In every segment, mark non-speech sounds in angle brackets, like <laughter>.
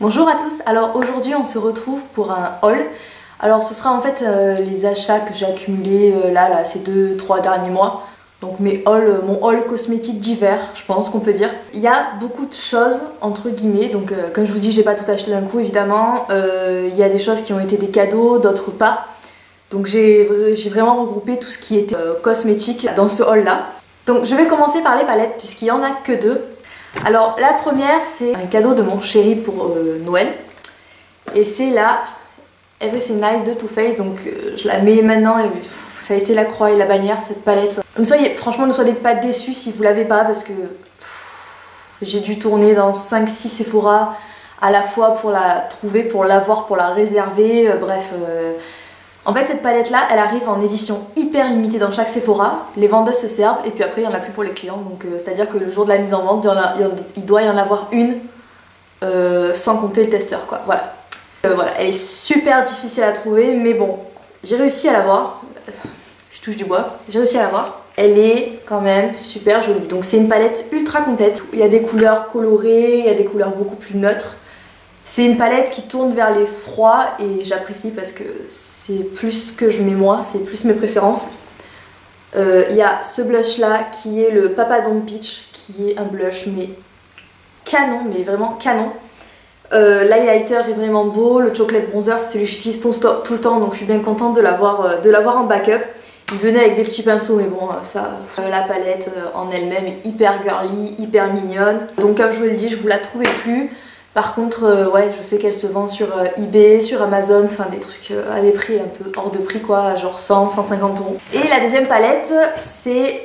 Bonjour à tous, alors aujourd'hui on se retrouve pour un haul. Alors ce sera en fait euh, les achats que j'ai accumulés euh, là, là, ces 2-3 derniers mois. Donc mes euh, mon haul cosmétique d'hiver, je pense qu'on peut dire. Il y a beaucoup de choses, entre guillemets, donc comme je vous dis, j'ai pas tout acheté d'un coup évidemment. Il y a des choses qui ont été des cadeaux, d'autres pas. Donc j'ai vraiment regroupé tout ce qui était cosmétique dans ce haul là. Donc je vais commencer par les palettes puisqu'il y en a que deux. Alors la première c'est un cadeau de mon chéri pour euh, Noël. Et c'est la Everything Nice de Too Faced. Donc euh, je la mets maintenant et ça a été la croix et la bannière cette palette. Ne soyez, franchement ne soyez pas déçus si vous l'avez pas parce que j'ai dû tourner dans 5-6 Sephora à la fois pour la trouver, pour l'avoir, pour la réserver, euh, bref en fait, cette palette-là, elle arrive en édition hyper limitée dans chaque Sephora. Les vendeuses se servent et puis après, il n'y en a plus pour les clients. Donc, euh, c'est-à-dire que le jour de la mise en vente, il, doit y en avoir une euh, sans compter le testeur, quoi. Voilà. Euh, voilà, elle est super difficile à trouver, mais bon, j'ai réussi à l'avoir. Je touche du bois, j'ai réussi à l'avoir. Elle est quand même super jolie. Donc, c'est une palette ultra complète. Il y a des couleurs colorées, il y a des couleurs beaucoup plus neutres. C'est une palette qui tourne vers les froids et j'apprécie parce que c'est plus ce que je mets moi, c'est plus mes préférences. Euh, il y a ce blush là qui est le Papa Don't Peach qui est un blush mais canon, mais vraiment canon. Euh, L'highlighter est vraiment beau, le chocolate bronzer c'est celui que j'utilise tout, le temps donc je suis bien contente de l'avoir euh, en backup. Il venait avec des petits pinceaux mais bon ça, la palette en elle-même est hyper girly, hyper mignonne. Donc comme je vous le dis je vous la trouvais plus. Par contre, euh, ouais, je sais qu'elle se vend sur euh, eBay, sur Amazon, enfin des trucs euh, à des prix un peu hors de prix quoi, genre 100, 150 euros. Et la deuxième palette, c'est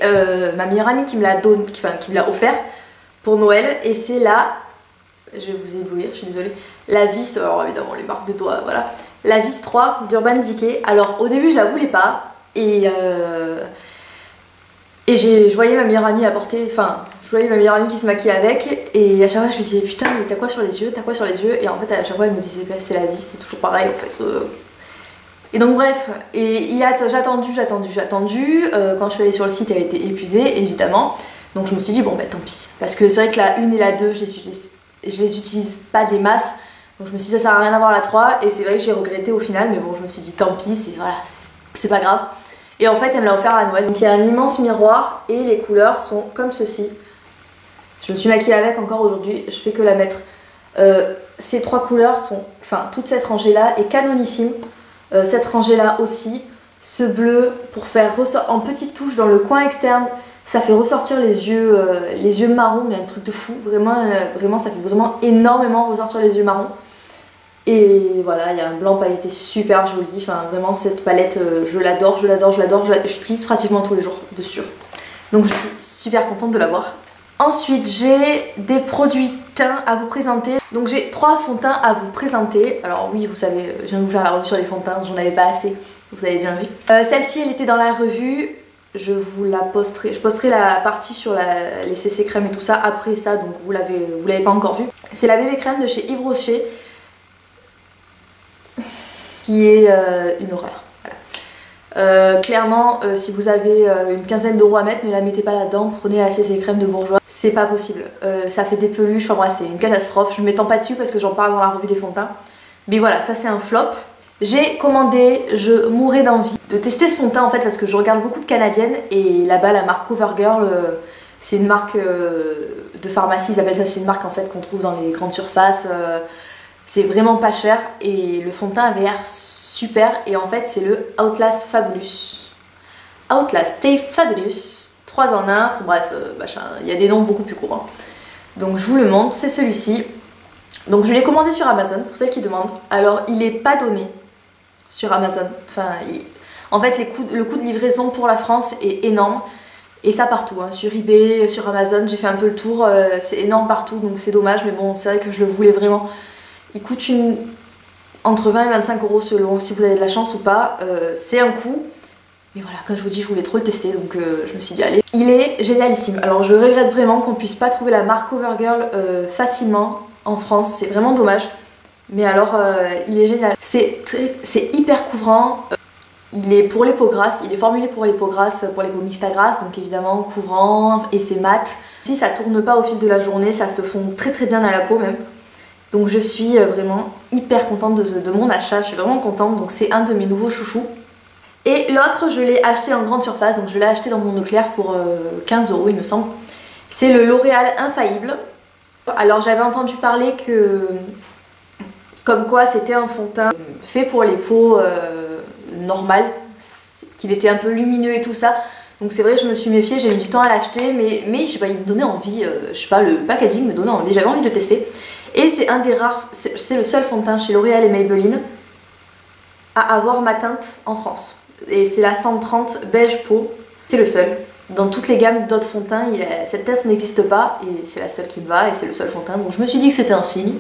ma meilleure amie qui me l'a enfin qui me l'a offert pour Noël, et c'est la, je vais vous éblouir, je suis désolée, la vis, alors évidemment les marques de doigts, voilà, la vis 3 d'Urban Decay. Alors au début je la voulais pas, et et je voyais ma meilleure amie apporter, enfin je voyais ma meilleure amie qui se maquillait avec et à chaque fois je lui disais putain mais t'as quoi sur les yeux, t'as quoi sur les yeux? Et en fait à chaque fois elle me disait bah, c'est la vie, c'est toujours pareil en fait. Euh. Et donc bref, et j'ai attendu, j'ai attendu, j'ai attendu, euh, quand je suis allée sur le site elle était épuisée évidemment, donc je me suis dit bon bah tant pis, parce que c'est vrai que la 1 et la 2 je les, utilise, je les utilise pas des masses, donc je me suis dit ça sert à rien d'avoir la 3 et c'est vrai que j'ai regretté au final mais bon je me suis dit tant pis, c'est voilà, c'est pas grave. Et en fait elle me l'a offert à Noël, donc il y a un immense miroir et les couleurs sont comme ceci. Je me suis maquillée avec encore aujourd'hui, je fais que la mettre. Euh, ces trois couleurs sont, enfin toute cette rangée là est canonissime. Euh, cette rangée là aussi. Ce bleu pour faire ressortir en petites touches dans le coin externe, ça fait ressortir les yeux, euh, les yeux marrons, mais un truc de fou. Vraiment, vraiment, ça fait vraiment énormément ressortir les yeux marrons. Et voilà, il y a un blanc pailleté super joli. Enfin, vraiment, cette palette, je l'adore, je l'adore, je l'adore. J'utilise pratiquement tous les jours dessus. Donc, je suis super contente de l'avoir. Ensuite, j'ai des produits teints à vous présenter. Donc j'ai trois fonds de teint à vous présenter. Alors oui, vous savez, je viens de vous faire la revue sur les fonds de teint, j'en avais pas assez, vous avez bien vu. Euh, celle-ci, elle était dans la revue. Je vous la posterai, je posterai la partie sur les CC crème et tout ça après ça, donc vous l'avez vous l'avez pas encore vu. C'est la bébé crème de chez Yves Rocher, qui est euh, une horreur. Euh, clairement, euh, si vous avez euh, une quinzaine d'euros à mettre, ne la mettez pas là-dedans, prenez la CC crème de bourgeois. C'est pas possible. ça fait des peluches, enfin bref, c'est une catastrophe. Je m'étends pas dessus parce que j'en parle dans la revue des fonds de teint. Mais voilà, ça c'est un flop. J'ai commandé, je mourrais d'envie de tester ce fond de teint en fait parce que je regarde beaucoup de canadiennes et là-bas la marque Covergirl, c'est une marque de pharmacie, ils appellent ça, c'est une marque en fait qu'on trouve dans les grandes surfaces. c'est vraiment pas cher et le fond de teint avait l'air super et en fait c'est le Outlast Fabulous. Outlast Stay Fabulous, 3 en 1, bref, euh, il y a des noms beaucoup plus courts. Donc je vous le montre, c'est celui-ci. Donc je l'ai commandé sur Amazon pour celles qui demandent. Alors il n'est pas donné sur Amazon. En fait le coût de livraison pour la France est énorme. Et ça partout, hein. sur eBay, sur Amazon, j'ai fait un peu le tour, euh, c'est énorme partout, donc c'est dommage, mais bon, c'est vrai que je le voulais vraiment. Il coûte une, entre 20 et 25 euros selon si vous avez de la chance ou pas. Euh, c'est un coût. Mais voilà, comme je vous dis, je voulais trop le tester, donc euh, je me suis dit allez. Il est génialissime. Alors je regrette vraiment qu'on puisse pas trouver la marque Covergirl euh, facilement en France. C'est vraiment dommage. Mais alors, il est génial. C'est hyper couvrant. Il est pour les peaux grasses, il est formulé pour les peaux grasses, pour les peaux mixtes à grasses, donc évidemment couvrant, effet mat. Si ça tourne pas au fil de la journée, ça se fond très très bien à la peau même. Donc je suis euh, vraiment hyper contente de, mon achat, je suis vraiment contente. Donc c'est un de mes nouveaux chouchous. Et l'autre, je l'ai acheté en grande surface, donc je l'ai acheté dans mon Leclerc pour 15 euros il me semble. C'est le L'Oréal Infaillible. Alors j'avais entendu parler que comme quoi c'était un fond de teint fait pour les peaux normales, qu'il était un peu lumineux et tout ça. Donc c'est vrai, je me suis méfiée, j'ai mis du temps à l'acheter, mais, mais je sais pas, il me donnait envie, euh, je sais pas, le packaging me donnait envie, j'avais envie de tester. Et c'est un des rares, c'est le seul fond de teint chez L'Oréal et Maybelline à avoir ma teinte en France. Et c'est la 130 beige peau, c'est le seul. Dans toutes les gammes d'autres fonds de teint, cette teinte n'existe pas et c'est la seule qui me va et c'est le seul fond de teint. Donc je me suis dit que c'était un signe.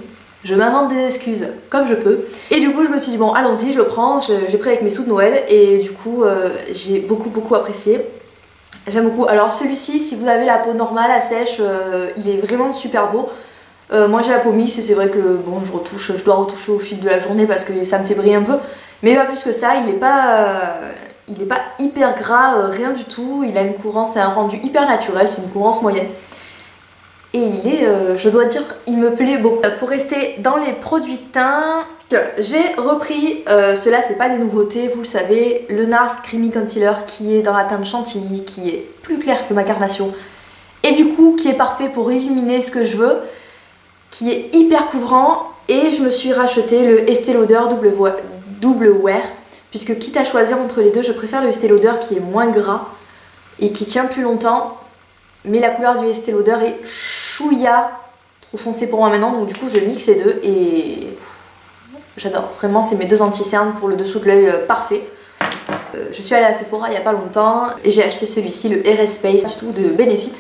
Je m'invente des excuses comme je peux. Et du coup, je me suis dit, bon, allons-y, je le prends. J'ai pris avec mes sous de Noël et du coup, euh, j'ai beaucoup, beaucoup apprécié. J'aime beaucoup. Alors, celui-ci, si vous avez la peau normale, à sèche, euh, il est vraiment super beau. Euh, moi, j'ai la peau mixte et c'est vrai que bon, je retouche, je dois retoucher au fil de la journée parce que ça me fait briller un peu. Mais pas plus que ça, il est pas. il est pas hyper gras, rien du tout. Il a une courance, c'est un rendu hyper naturel, c'est une courance moyenne et il est, euh, je dois dire, il me plaît beaucoup. Pour rester dans les produits teints, j'ai repris, euh, cela c'est pas des nouveautés, vous le savez, le NARS Creamy Concealer qui est dans la teinte chantilly, qui est plus clair que ma carnation et du coup qui est parfait pour illuminer ce que je veux, qui est hyper couvrant et je me suis racheté le Estée Lauder double, wear puisque quitte à choisir entre les deux, je préfère le Estée Lauder qui est moins gras et qui tient plus longtemps mais la couleur du Estée Lauder est chouïa trop foncé pour moi maintenant donc du coup je mixe les deux et j'adore. Vraiment c'est mes deux anti-cernes pour le dessous de l'œil euh, parfait. Euh, je suis allée à Sephora il n'y a pas longtemps et j'ai acheté celui-ci le RS Space du tout de Benefit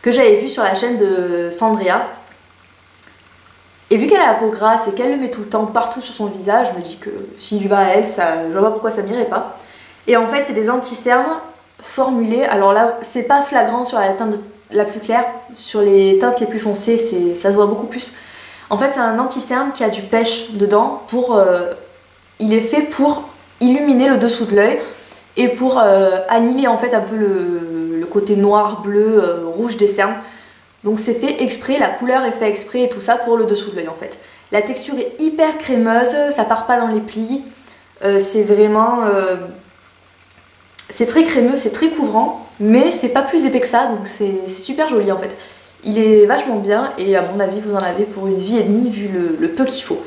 que j'avais vu sur la chaîne de Sandria et vu qu'elle a la peau grasse et qu'elle le met tout le temps partout sur son visage, je me dis que s'il va à elle, ça, je vois pas pourquoi ça m'irait pas. Et en fait, c'est des anti-cernes formulés. Alors là, c'est pas flagrant sur la teinte la plus claire, sur les teintes les plus foncées, ça se voit beaucoup plus. En fait, c'est un anti-cerne qui a du pêche dedans. Pour, euh, il est fait pour illuminer le dessous de l'œil et pour euh, annihiler en fait un peu le, côté noir, bleu, euh, rouge des cernes. Donc c'est fait exprès, la couleur est fait exprès et tout ça pour le dessous de l'œil en fait. La texture est hyper crémeuse, ça part pas dans les plis. c'est vraiment c'est très crémeux, c'est très couvrant, mais c'est pas plus épais que ça, donc c'est super joli en fait. Il est vachement bien et à mon avis vous en avez pour une vie et demie vu le, peu qu'il faut.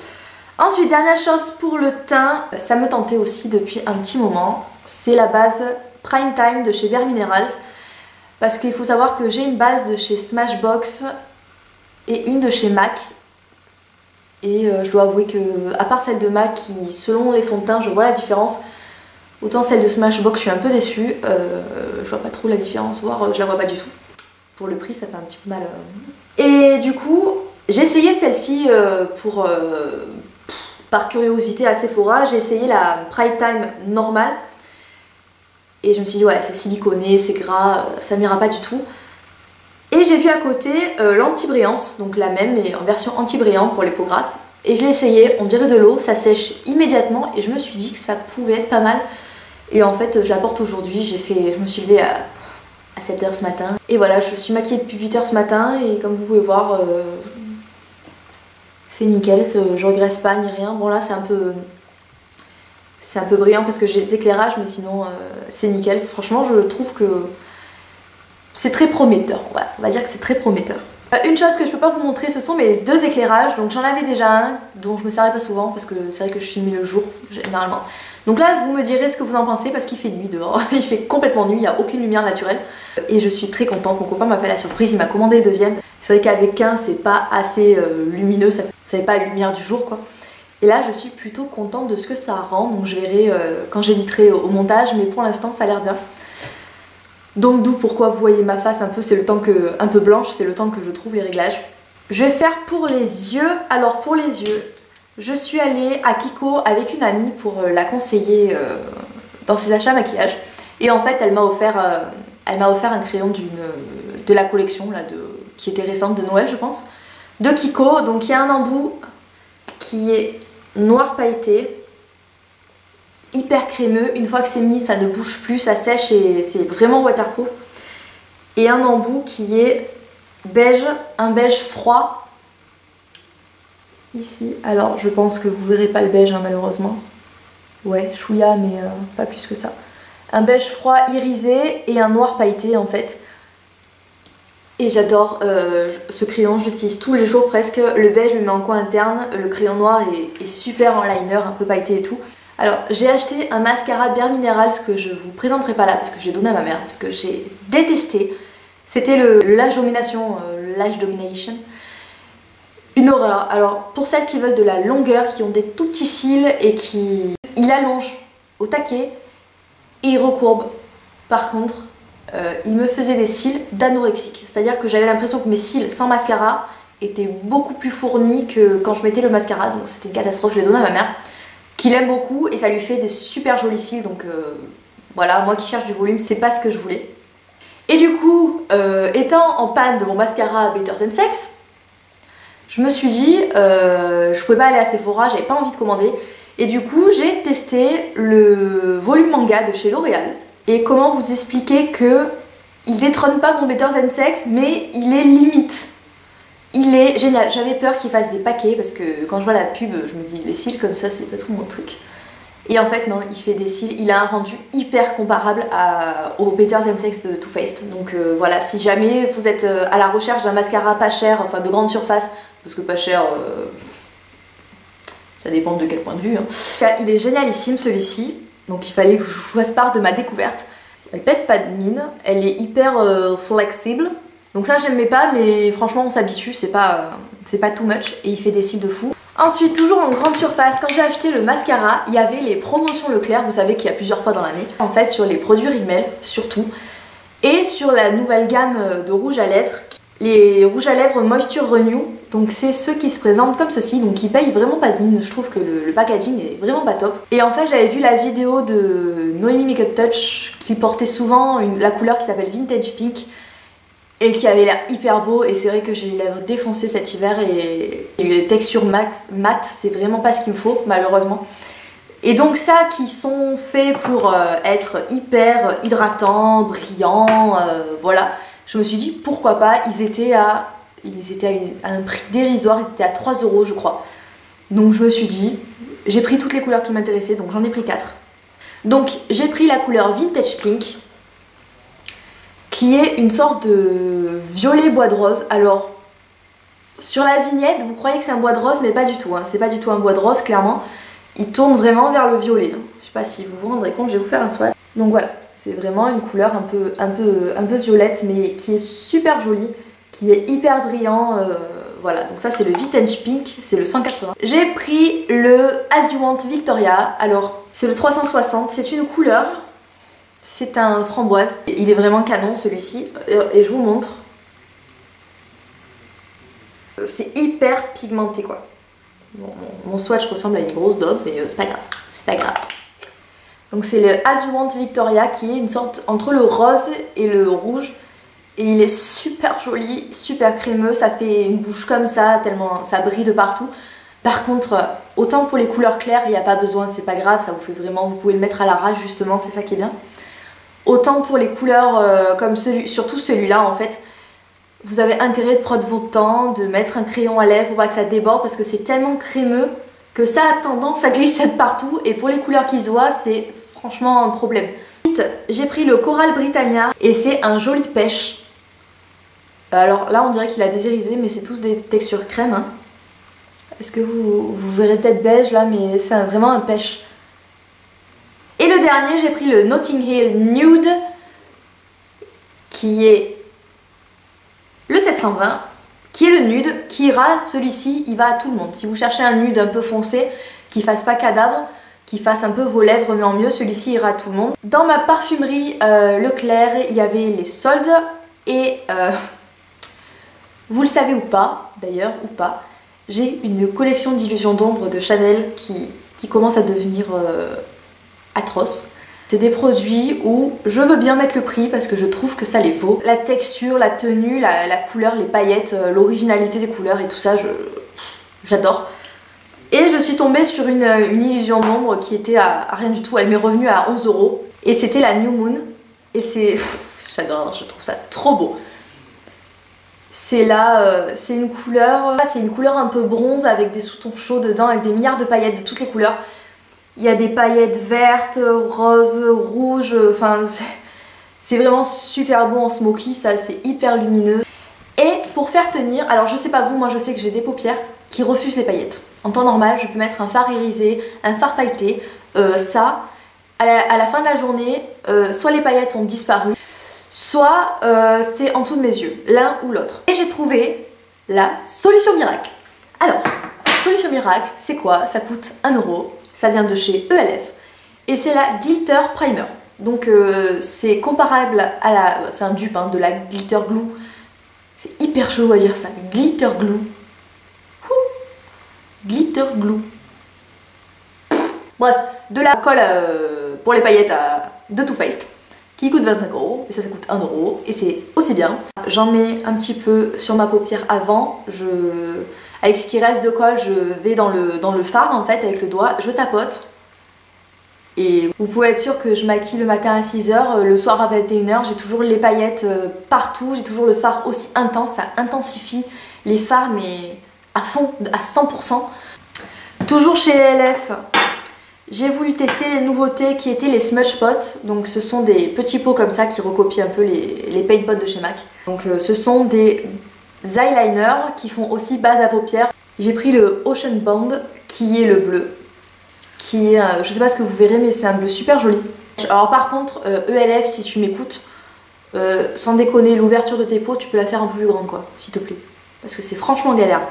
Ensuite, dernière chose pour le teint, ça me tentait aussi depuis un petit moment, c'est la base Prime Time de chez Bare. Parce qu'il faut savoir que j'ai une base de chez Smashbox et une de chez MAC. Et euh, je dois avouer que, à part celle de MAC, qui selon les fonds de teint, je vois la différence, Autant celle de Smashbox, je suis un peu déçue. Euh, je vois pas trop la différence, voire euh, je la vois pas du tout. Pour le prix, ça fait un petit peu mal. Et du coup, j'ai essayé celle-ci pour par curiosité à Sephora. J'ai essayé la Prime Time normale. Et je me suis dit, ouais, c'est siliconé, c'est gras, ça m'ira pas du tout. Et j'ai vu à côté l'anti-brillant,ce donc la même, mais en version anti-brillant pour les peaux grasses. Et je l'ai essayé, on dirait de l'eau, ça sèche immédiatement et je me suis dit que ça pouvait être pas mal et en fait, je la porte aujourd'hui. J'ai fait, je me suis levée à, 7h ce matin. Et voilà, je suis maquillée depuis 8h ce matin et comme vous pouvez voir, euh, c'est nickel, je regresse pas ni rien. Bon là, c'est un peu c'est un peu brillant parce que j'ai des éclairages, mais sinon euh, c'est nickel. Franchement, je trouve que c'est très prometteur. on va dire que c'est très prometteur. Euh, une chose que je peux pas vous montrer, ce sont mes deux éclairages. Donc j'en avais déjà un dont je me servais pas souvent parce que c'est vrai que je mis le jour généralement. Donc là vous me direz ce que vous en pensez parce qu'il fait nuit dehors. <laughs> il fait complètement nuit, il n'y a aucune lumière naturelle. Et je suis très contente, mon copain m'a fait la surprise, il m'a commandé le deuxième. C'est vrai qu'avec un c'est pas assez euh, lumineux, ça fait pas la lumière du jour quoi. Et là je suis plutôt contente de ce que ça rend, donc je verrai euh, quand j'éditerai au montage, mais pour l'instant ça a l'air bien. Donc d'où pourquoi vous voyez ma face un peu, c'est le temps que un peu blanche, c'est le temps que je trouve les réglages. Je vais faire pour les yeux. Alors pour les yeux, je suis allée à Kiko avec une amie pour euh, la conseiller euh, dans ses achats maquillage. Et en fait, elle m'a offert, elle m'a offert un crayon de la collection là, de, qui était récente de Noël, je pense, de Kiko. Donc il y a un embout qui est noir pailleté hyper crémeux. Une fois que c'est mis, ça ne bouge plus, ça sèche et c'est vraiment waterproof. Et un embout qui est beige, un beige froid. ici. Alors je pense que vous verrez pas le beige hein, malheureusement. Ouais, chouïa mais euh, pas plus que ça. Un beige froid irisé et un noir pailleté en fait. Et j'adore euh, ce crayon, je l'utilise tous les jours presque. Le beige, je le mets en coin interne. Le crayon noir est, super en liner, un peu pailleté et tout. Alors, j'ai acheté un mascara Bare Mineral, ce que je vous présenterai pas là, parce que j'ai donné à ma mère, parce que j'ai détesté. C'était le, Lash Domination, euh, Lash Domination. Une horreur. Alors, pour celles qui veulent de la longueur, qui ont des tout petits cils et qui... Il allonge au taquet et il recourbe. Par contre, euh, il me faisait des cils d'anorexique. C'est-à-dire que j'avais l'impression que mes cils sans mascara étaient beaucoup plus fournis que quand je mettais le mascara. Donc c'était une catastrophe, je l'ai donné à ma mère, qui l'aime beaucoup et ça lui fait des super jolis cils. Donc euh, voilà, moi qui cherche du volume, c'est pas ce que je voulais. Et du coup, euh, étant en panne de mon mascara Better Sex, je me suis dit, je pouvais pas aller à Sephora, j'avais pas envie de commander. Et du coup, j'ai testé le volume manga de chez L'Oréal et comment vous expliquer que il détrône pas mon Better Than Sex, mais il est limite. Il est génial. J'avais peur qu'il fasse des paquets parce que quand je vois la pub, je me dis les cils comme ça, c'est pas trop mon truc. Et en fait, non, il fait des cils. Il a un rendu hyper comparable au Better Than Sex de Too Faced. Donc euh, voilà, si jamais vous êtes euh, à la recherche d'un mascara pas cher, enfin de grande surface, parce que pas cher, euh, ça dépend de quel point de vue. Hein. Il est génialissime celui-ci. Donc il fallait que je vous fasse part de ma découverte. Elle pète pas de mine, elle est hyper euh, flexible. Donc ça j'aimais pas mais franchement on s'habitue, c'est pas, euh, pas too much et il fait des cils de fou. Ensuite toujours en grande surface, quand j'ai acheté le mascara, il y avait les promotions Leclerc, vous savez qu'il y a plusieurs fois dans l'année. En fait sur les produits Rimmel surtout et sur la nouvelle gamme euh, de rouge à lèvres les rouges à lèvres Moisture Renew. Donc c'est ceux qui se présentent comme ceci, donc qui payent vraiment pas de mine. Je trouve que le, packaging est vraiment pas top. Et en fait j'avais vu la vidéo de Noémie Makeup Touch qui portait souvent la couleur qui s'appelle Vintage Pink et qui avait l'air hyper beau et c'est vrai que j'ai les lèvres défoncées cet hiver et, les textures mat, mat c'est vraiment pas ce qu'il me faut malheureusement. Et donc ça qui sont faits pour euh, être hyper hydratants, brillants, euh, voilà je me suis dit pourquoi pas, ils étaient à, ils étaient à, un prix dérisoire, ils étaient à 3 euros je crois. Donc je me suis dit, j'ai pris toutes les couleurs qui m'intéressaient, donc j'en ai pris 4. Donc j'ai pris la couleur Vintage Pink, qui est une sorte de violet bois de rose. Alors, sur la vignette, vous croyez que c'est un bois de rose, mais pas du tout. Hein. C'est pas du tout un bois de rose, clairement. Il tourne vraiment vers le violet. Hein. Je sais pas si vous vous rendrez compte, je vais vous faire un swatch. Donc voilà, c'est vraiment une couleur un peu, un, peu, un peu violette mais qui est super jolie, qui est hyper brillant. Euh, voilà, donc ça c'est le Vintage Pink, c'est le 180. J'ai pris le As You Want Victoria. Alors, c'est le 360, c'est une couleur, c'est un framboise. Il est vraiment canon celui-ci, euh, et je vous montre. C'est hyper pigmenté quoi. mon swatch ressemble à une grosse daube, mais euh, c'est pas grave, c'est pas grave. Donc c'est le As You Want Victoria qui est une sorte entre le rose et le rouge. Et il est super joli, super crémeux, ça fait une bouche comme ça, tellement ça brille de partout. Par contre, autant pour les couleurs claires, il n'y a pas besoin, c'est pas grave, ça vous fait vraiment, vous pouvez le mettre à la rage justement, c'est ça qui est bien. Autant pour les couleurs euh, comme celui, surtout celui-là en fait, vous avez intérêt de prendre votre temps, de mettre un crayon à lèvres pour pas que ça déborde parce que c'est tellement crémeux que ça a tendance à glisser de partout et pour les couleurs qui se voient c'est franchement un problème. J'ai pris le Coral Britannia et c'est un joli pêche. Alors là on dirait qu'il a désirisé mais c'est tous des textures crème. Hein. Est-ce que vous, vous verrez peut-être beige là mais c'est vraiment un pêche. Et le dernier j'ai pris le Notting Hill Nude qui est le 720 qui est le nude, qui ira, celui-ci, il va à tout le monde. Si vous cherchez un nude un peu foncé, qui fasse pas cadavre, qui fasse un peu vos lèvres mais en mieux, celui-ci ira à tout le monde. Dans ma parfumerie euh, Leclerc, il y avait les soldes et euh, vous le savez ou pas, d'ailleurs, ou pas, j'ai une collection d'illusions d'ombre de Chanel qui, qui, commence à devenir euh, atroce. C'est des produits où je veux bien mettre le prix parce que je trouve que ça les vaut. La texture, la tenue, la, couleur, les paillettes, euh, l'originalité des couleurs et tout ça, j'adore. Et je suis tombée sur une, illusion d'ombre qui était à, rien du tout. Elle m'est revenue à 11 euros. Et c'était la New Moon. Et c'est... J'adore, je trouve ça trop beau. C'est là, euh, c'est une couleur, c'est une couleur un peu bronze avec des sous-tons chauds dedans, avec des milliards de paillettes de toutes les couleurs. Il y a des paillettes vertes, roses, rouges, enfin <laughs> c'est vraiment super beau en smoky, ça c'est hyper lumineux. Et pour faire tenir, alors je sais pas vous, moi je sais que j'ai des paupières qui refusent les paillettes. En temps normal, je peux mettre un fard irisé, un fard pailleté, euh, ça. À la, fin de la journée, euh, soit les paillettes ont disparu, soit euh, c'est en dessous de mes yeux, l'un ou l'autre. Et j'ai trouvé la solution miracle. Alors, solution miracle, c'est quoi? Ça coûte 1 euro, ça vient de chez ELF et c'est la Glitter Primer. Donc c'est comparable à la... c'est un dupe hein, de la Glitter Glue c'est hyper chaud à dire ça. Glitter glue. Glitter glue. Bref, de la colle euh, pour les paillettes de Too Faced qui coûte 25 euros et ça ça coûte 1 euro et c'est aussi bien. J'en mets un petit peu sur ma paupière avant, je... avec ce qui reste de colle je vais dans le, dans le phare en fait avec le doigt, je tapote et vous pouvez être sûr que je maquille le matin à 6h, euh, le soir à 21h, j'ai toujours les paillettes euh, partout, j'ai toujours le fard aussi intense, ça intensifie les fards mais à fond, à 100%. Toujours chez LF, j'ai voulu tester les nouveautés qui étaient les smudge pots. Donc ce sont des petits pots comme ça qui recopient un peu les, paint pots de chez MAC. Donc euh, ce sont des eyeliners qui font aussi base à paupières. J'ai pris le Ocean Band qui est le bleu qui est, euh, je sais pas ce que vous verrez, mais c'est un bleu super joli. Alors par contre, ELF, e si tu m'écoutes, euh, sans déconner, l'ouverture de tes peaux, tu peux la faire un peu plus grande, quoi, s'il te plaît. Parce que c'est franchement galère.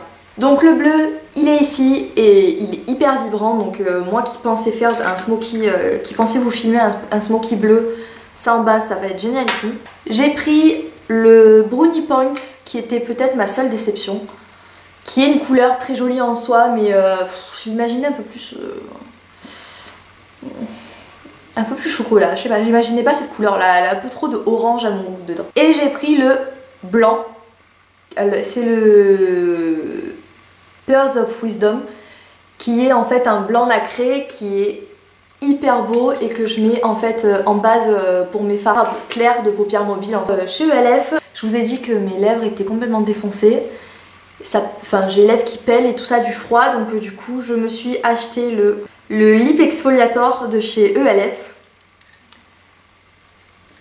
Donc le bleu, il est ici et il est hyper vibrant. Donc euh, moi qui pensais faire un smoky, qui pensais vous filmer un, smoky bleu, ça en base, ça va être génial ici. J'ai pris le Brownie Point, qui était peut-être ma seule déception. Qui est une couleur très jolie en soi, mais j'imaginais un peu plus un peu plus chocolat, je sais pas, j'imaginais pas cette couleur là, elle a un peu trop de orange à mon goût dedans. Et j'ai pris le blanc, c'est le Pearls of Wisdom, qui est en fait un blanc nacré qui est hyper beau et que je mets en fait euh, en base euh, pour mes fards clairs de paupières mobiles. Chez ELF, je vous ai dit que mes lèvres étaient complètement défoncées. Enfin, j'ai les lèvres qui pèlent et tout ça du froid, donc euh, du coup je me suis acheté le le Lip Exfoliator de chez ELF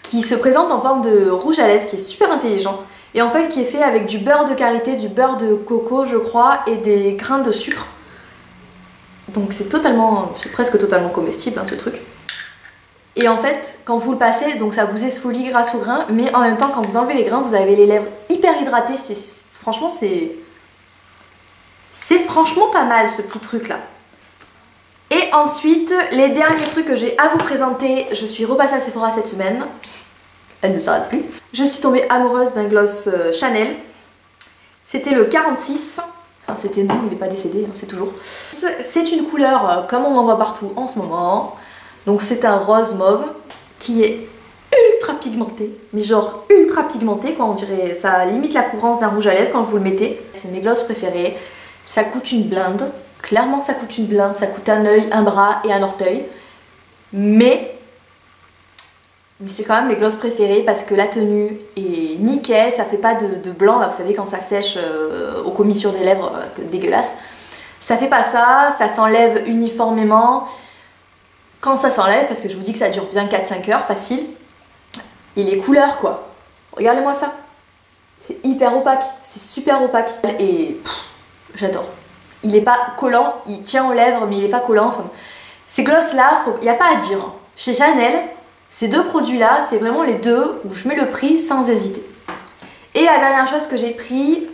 qui se présente en forme de rouge à lèvres qui est super intelligent et en fait qui est fait avec du beurre de karité, du beurre de coco je crois et des grains de sucre. Donc c'est totalement, c'est presque totalement comestible hein, ce truc. Et en fait quand vous le passez donc ça vous exfolie grâce aux grains mais en même temps quand vous enlevez les grains vous avez les lèvres hyper hydratées. Franchement c'est c'est franchement pas mal ce petit truc là et ensuite, les derniers trucs que j'ai à vous présenter, je suis repassée à Sephora cette semaine. Elle ne s'arrête plus. Je suis tombée amoureuse d'un gloss euh, Chanel. C'était le 46. Enfin, c'était non, il n'est pas décédé, hein, c'est toujours. C'est une couleur euh, comme on en voit partout en ce moment. Donc c'est un rose mauve qui est ultra pigmenté, mais genre ultra pigmenté quoi, on dirait, ça limite la couvrance d'un rouge à lèvres quand vous le mettez. C'est mes glosses préférés, ça coûte une blinde, Clairement, ça coûte une blinde, ça coûte un œil, un bras et un orteil. Mais, mais c'est quand même mes glosses préférées parce que la tenue est nickel, ça fait pas de, blanc, là, vous savez, quand ça sèche euh, aux commissures des lèvres, euh, dégueulasse. Ça fait pas ça, ça s'enlève uniformément. Quand ça s'enlève, parce que je vous dis que ça dure bien 4-5 heures, facile. Et les couleurs, quoi. Regardez-moi ça. C'est hyper opaque, c'est super opaque. Et j'adore il est pas collant, il tient aux lèvres mais il est pas collant. Ces glosses là, il n'y a pas à dire. Chez Chanel, ces deux produits là, c'est vraiment les deux où je mets le prix sans hésiter. Et la dernière chose que j'ai pris,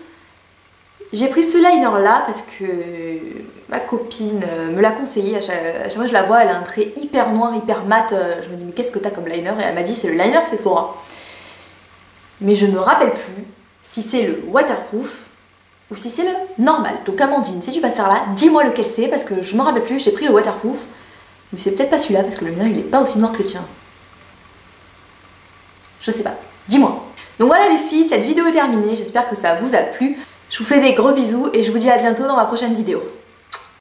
j'ai pris ce liner là parce que ma copine euh, me l'a conseillé. À chaque, fois que je la vois, elle a un trait hyper noir, hyper mat. Euh, je me dis, mais qu'est-ce que t'as comme liner? Et elle m'a dit, c'est le liner Sephora. Mais je ne me rappelle plus si c'est le waterproof ou si c'est le normal. Donc Amandine, si tu passes par là, dis-moi lequel c'est parce que je me rappelle plus, j'ai pris le waterproof. Mais c'est peut-être pas celui-là parce que le mien il est pas aussi noir que le tien. Je sais pas, dis-moi. Donc voilà les filles, cette vidéo est terminée, j'espère que ça vous a plu. Je vous fais des gros bisous et je vous dis à bientôt dans ma prochaine vidéo.